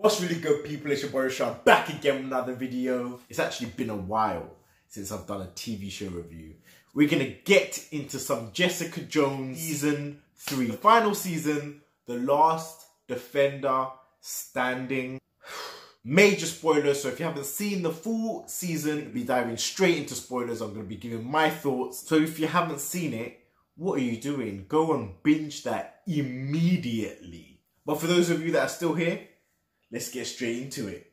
What's really good people, it's your boy Rashad back again with another video. It's actually been a while since I've done a TV show review. We're gonna get into some Jessica Jones season three. The final season, the last defender standing. Major spoilers, so if you haven't seen the full season, we'll be diving straight into spoilers. I'm gonna be giving my thoughts. So if you haven't seen it, what are you doing? Go and binge that immediately. But for those of you that are still here, let's get straight into it.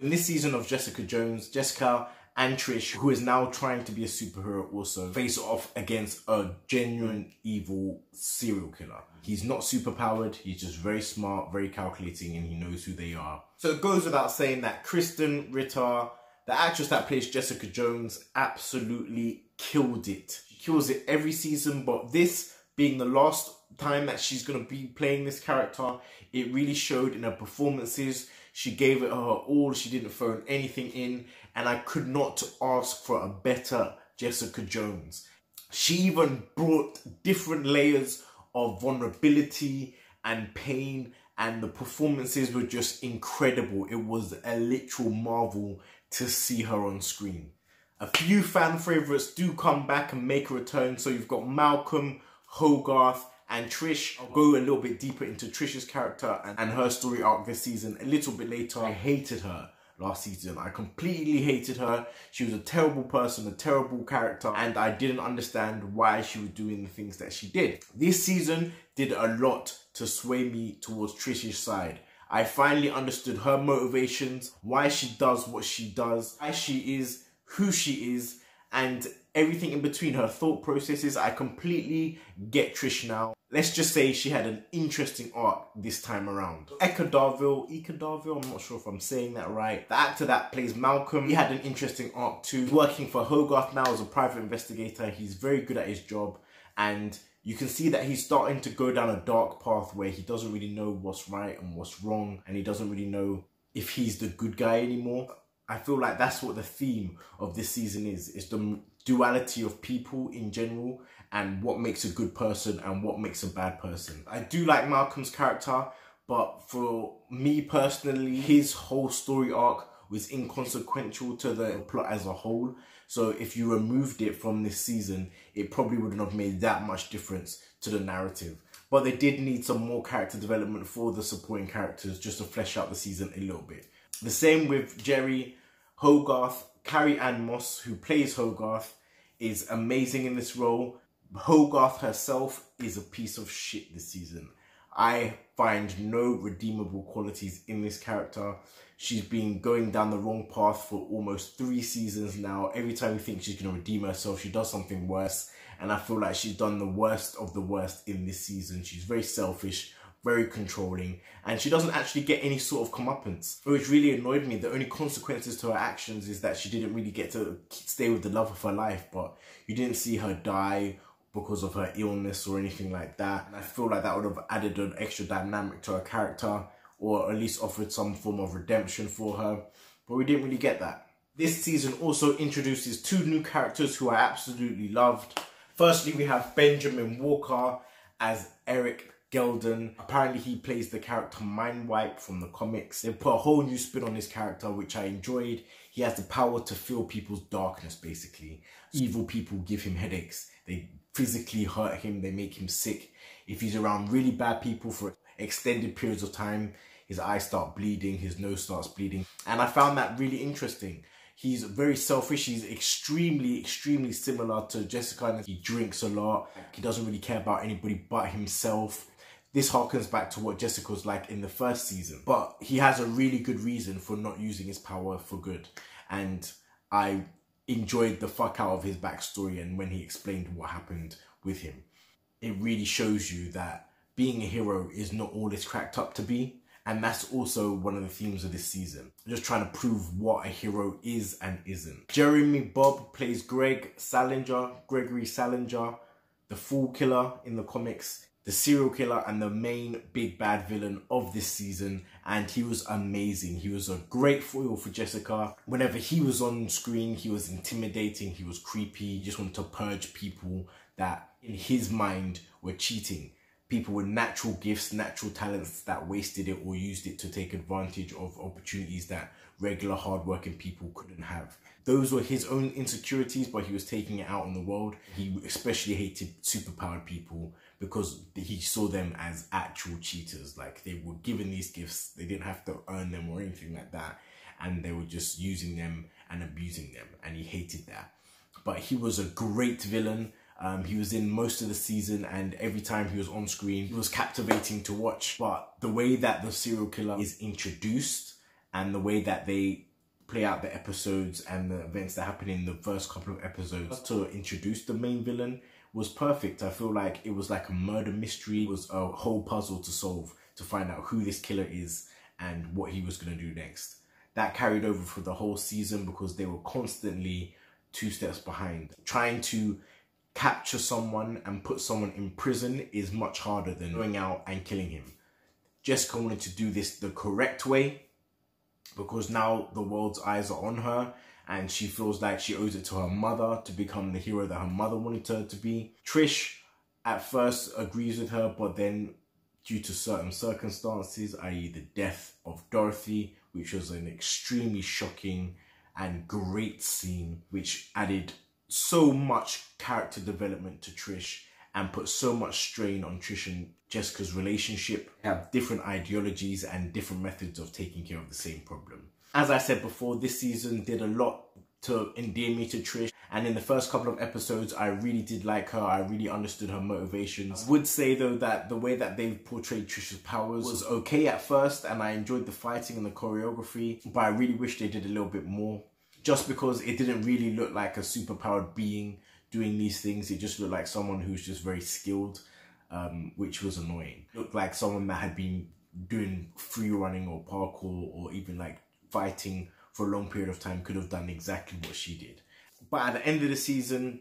In this season of Jessica Jones, Jessica and Trish, who is now trying to be a superhero also, face off against a genuine evil serial killer. He's not superpowered, he's just very smart, very calculating, and he knows who they are. So it goes without saying that Krysten Ritter, the actress that plays Jessica Jones, absolutely killed it. She kills it every season, but this being the last time that she's going to be playing this character, it really showed in her performances. She gave it her all. She didn't phone anything in. And I could not ask for a better Jessica Jones. She even brought different layers of vulnerability and pain and the performances were just incredible. It was a literal marvel to see her on screen. A few fan favourites do come back and make a return. So you've got Malcolm, Hogarth, and Trish. Oh, I'll go a little bit deeper into Trish's character and, and her story arc this season a little bit later. I hated her last season. I completely hated her. She was a terrible person, a terrible character, and I didn't understand why she was doing the things that she did. This season did a lot to sway me towards Trish's side. I finally understood her motivations, why she does what she does, why she is who she is, and everything in between her thought processes. I completely get Trish now. Let's just say she had an interesting arc this time around. Eka Darville, Eka Darville, I'm not sure if I'm saying that right. The actor that plays Malcolm, he had an interesting arc too. Working for Hogarth now as a private investigator, he's very good at his job and you can see that he's starting to go down a dark path where he doesn't really know what's right and what's wrong and he doesn't really know if he's the good guy anymore. I feel like that's what the theme of this season is. It's the duality of people in general and what makes a good person and what makes a bad person. I do like Malcolm's character, but for me personally, his whole story arc was inconsequential to the plot as a whole. So if you removed it from this season, it probably wouldn't have made that much difference to the narrative. But they did need some more character development for the supporting characters just to flesh out the season a little bit. The same with Jerry, Hogarth, Carrie-Anne Moss, who plays Hogarth, is amazing in this role. Hogarth herself is a piece of shit this season. I find no redeemable qualities in this character. She's been going down the wrong path for almost three seasons now. Every time you think she's going to redeem herself, she does something worse. And I feel like she's done the worst of the worst in this season. She's very selfish, very controlling, and she doesn't actually get any sort of comeuppance. Which really annoyed me. The only consequences to her actions is that she didn't really get to stay with the love of her life, but you didn't see her die because of her illness or anything like that. And I feel like that would have added an extra dynamic to her character or at least offered some form of redemption for her. But we didn't really get that. This season also introduces two new characters who I absolutely loved. Firstly, we have Benjamin Walker as Erik Gelden. Apparently he plays the character Mindwipe from the comics. They put a whole new spin on his character, which I enjoyed. He has the power to feel people's darkness, basically. Evil people give him headaches. They physically hurt him. They make him sick. If he's around really bad people for extended periods of time, his eyes start bleeding, his nose starts bleeding. And I found that really interesting. He's very selfish. He's extremely, extremely similar to Jessica. And he drinks a lot. He doesn't really care about anybody but himself. This harkens back to what Jessica was like in the first season. But he has a really good reason for not using his power for good. And I enjoyed the fuck out of his backstory and when he explained what happened with him. It really shows you that being a hero is not all it's cracked up to be. And that's also one of the themes of this season. Just trying to prove what a hero is and isn't. Jeremy Bobb plays Greg Salinger, Gregory Salinger, the Fool Killer in the comics the serial killer and the main big bad villain of this season. And he was amazing. He was a great foil for jessica. Whenever he was on screen he was intimidating. He was creepy. He just wanted to purge people that in his mind were cheating. People with natural gifts, natural talents that wasted it or used it to take advantage of opportunities that regular hardworking people couldn't have. Those were his own insecurities, but he was taking it out on the world. He especially hated superpowered people because he saw them as actual cheaters. Like they were given these gifts, they didn't have to earn them or anything like that. And they were just using them and abusing them. And he hated that. But he was a great villain um, he was in most of the season and every time he was on screen, he was captivating to watch. But the way that the serial killer is introduced and the way that they play out the episodes and the events that happen in the first couple of episodes to introduce the main villain was perfect. I feel like it was like a murder mystery. It was a whole puzzle to solve to find out who this killer is and what he was going to do next. That carried over for the whole season because they were constantly two steps behind. Trying to capture someone and put someone in prison is much harder than going out and killing him. Jessica wanted to do this the correct way because now the world's eyes are on her and she feels like she owes it to her mother to become the hero that her mother wanted her to be. Trish at first agrees with her, but then due to certain circumstances, i.e. the death of Dorothy, which was an extremely shocking and great scene, which added so much character development to Trish and put so much strain on Trish and Jessica's relationship, have different ideologies and different methods of taking care of the same problem. As I said before, this season did a lot to endear me to Trish. And in the first couple of episodes, I really did like her. I really understood her motivations. I would say though that the way that they portrayed Trish's powers was okay at first, and I enjoyed the fighting and the choreography, but I really wish they did a little bit more just because it didn't really look like a superpowered being doing these things. It just looked like someone who's just very skilled, um, which was annoying. It looked like someone that had been doing free running or parkour or even like fighting for a long period of time could have done exactly what she did. But at the end of the season,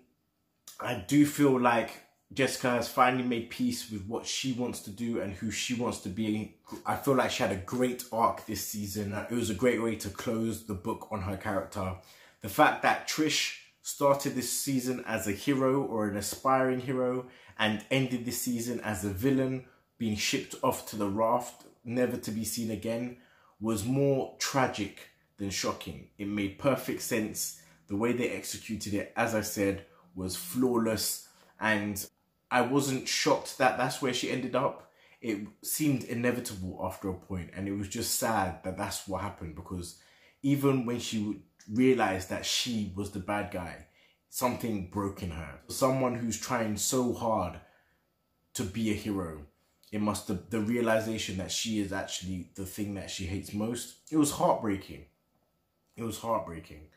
I do feel like Jessica has finally made peace with what she wants to do and who she wants to be. I feel like she had a great arc this season. It was a great way to close the book on her character. The fact that Trish started this season as a hero or an aspiring hero and ended this season as a villain being shipped off to the raft, never to be seen again, was more tragic than shocking. It made perfect sense. The way they executed it, as I said, was flawless and I wasn't shocked that that's where she ended up. It seemed inevitable after a point, and it was just sad that that's what happened because even when she realized that she was the bad guy, something broke in her. Someone who's trying so hard to be a hero, it must have the realization that she is actually the thing that she hates most. It was heartbreaking. It was heartbreaking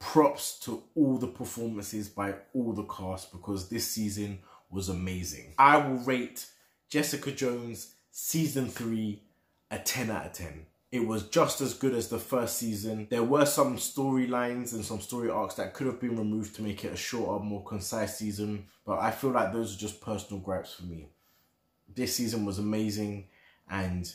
props to all the performances by all the cast because this season was amazing. I will rate Jessica Jones season 3 a 10 out of 10. It was just as good as the first season. There were some storylines and some story arcs that could have been removed to make it a shorter, more concise season, but I feel like those are just personal gripes for me. This season was amazing, and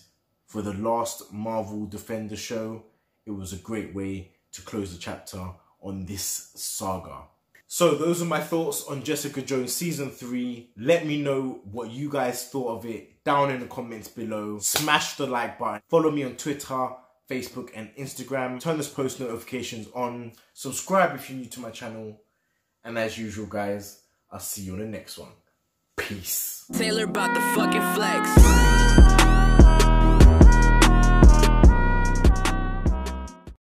for the last Marvel Defender show, it was a great way to close the chapter on this saga. So those are my thoughts on Jessica Jones season 3. Let me know what you guys thought of it down in the comments below. Smash the like button. Follow me on Twitter, Facebook and Instagram. Turn those post notifications on. Subscribe if you're new to my channel. And as usual guys, I'll see you in the next one. Peace. Taylor about the fucking flex.